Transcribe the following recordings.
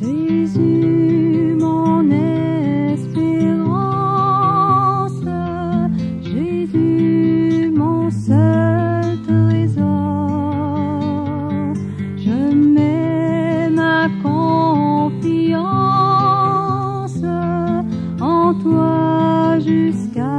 Jésus mon espérance, Jésus mon seul trésor, je mets ma confiance en toi jusqu'à...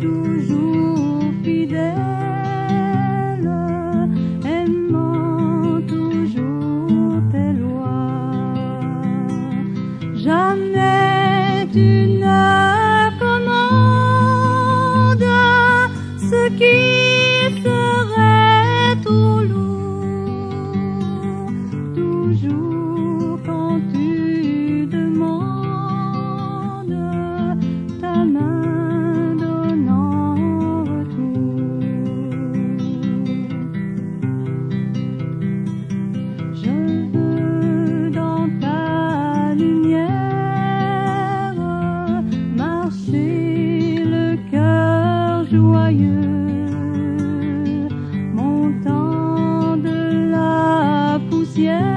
toujours fidèle, aimant toujours tes lois. Jamais tu n'as montant de la poussière.